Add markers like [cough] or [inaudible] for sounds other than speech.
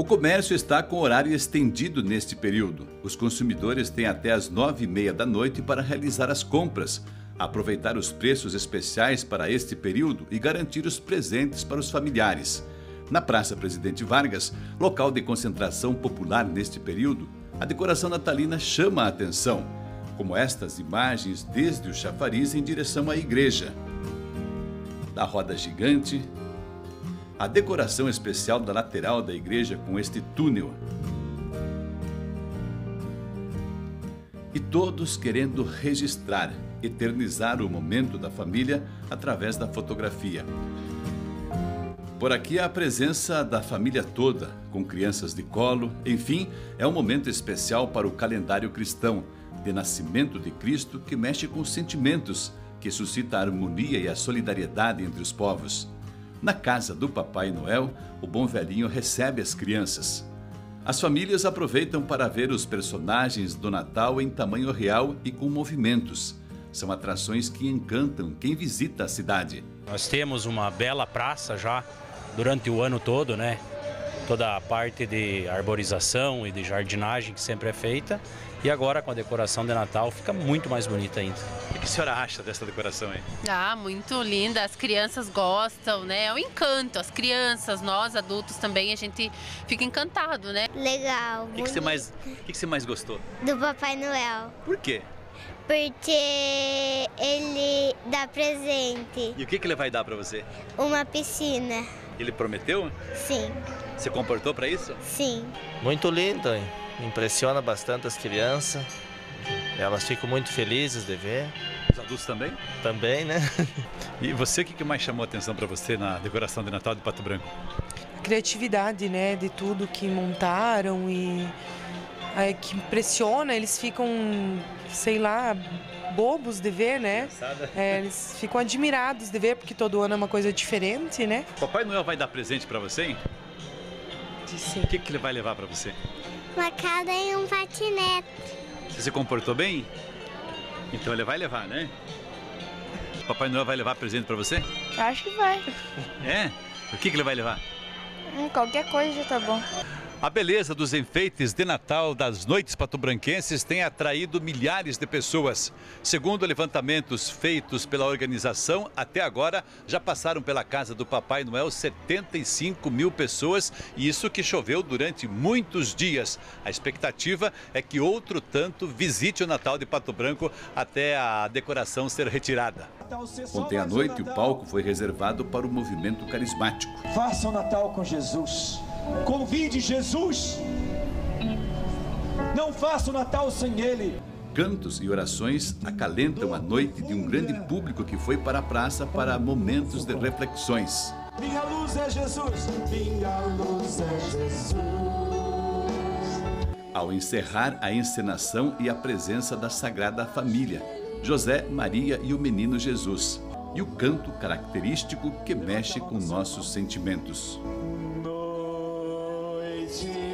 O comércio está com horário estendido neste período. Os consumidores têm até as nove e meia da noite para realizar as compras, aproveitar os preços especiais para este período e garantir os presentes para os familiares. Na Praça Presidente Vargas, local de concentração popular neste período, a decoração natalina chama a atenção, como estas imagens desde o chafariz em direção à igreja. Da roda gigante, a decoração especial da lateral da igreja com este túnel. E todos querendo registrar, eternizar o momento da família através da fotografia. Por aqui há a presença da família toda, com crianças de colo, enfim, é um momento especial para o calendário cristão, de nascimento de Cristo que mexe com os sentimentos, que suscita a harmonia e a solidariedade entre os povos. Na casa do Papai Noel, o bom velhinho recebe as crianças. As famílias aproveitam para ver os personagens do Natal em tamanho real e com movimentos. São atrações que encantam quem visita a cidade. Nós temos uma bela praça já durante o ano todo, né? Toda a parte de arborização e de jardinagem que sempre é feita. E agora com a decoração de Natal fica muito mais bonita ainda. O que a senhora acha dessa decoração aí? Ah, muito linda. As crianças gostam, né? É um encanto. As crianças, nós adultos também, a gente fica encantado, né? Legal. O que, que, você mais, o que, que você mais gostou? Do Papai Noel. Por quê? Porque ele dá presente. E o que, que ele vai dar para você? Uma piscina. Ele prometeu? Sim. Você comportou para isso? Sim. Muito lindo, hein? impressiona bastante as crianças. Elas ficam muito felizes de ver. Os adultos também? Também, né? [laughs] E você, o que mais chamou a atenção para você na decoração de Natal de Pato Branco? A criatividade, né, de tudo que montaram e é, que impressiona, eles ficam, sei lá, bobos de ver, né? É, eles ficam admirados de ver, porque todo ano é uma coisa diferente, né? Papai Noel vai dar presente para você, hein? Sim. O que, que ele vai levar para você? Uma casa e um patinete. Você se comportou bem? Então ele vai levar, né? Papai Noel vai levar presente para você? Acho que vai. É? O que, que ele vai levar? Hum, qualquer coisa já tá bom. A beleza dos enfeites de Natal das noites patobranquenses tem atraído milhares de pessoas. Segundo levantamentos feitos pela organização, até agora já passaram pela casa do Papai Noel 75 mil pessoas e isso que choveu durante muitos dias. A expectativa é que outro tanto visite o Natal de Pato Branco até a decoração ser retirada. Ontem à noite, o palco foi reservado para o movimento carismático. Faça o Natal com Jesus. Convide Jesus. Não faça o Natal sem Ele. Cantos e orações acalentam a noite de um grande público que foi para a praça para momentos de reflexões. Minha luz é Jesus. Minha luz é Jesus. Ao encerrar a encenação e a presença da Sagrada Família, José, Maria e o Menino Jesus, e o canto característico que mexe com nossos sentimentos. see.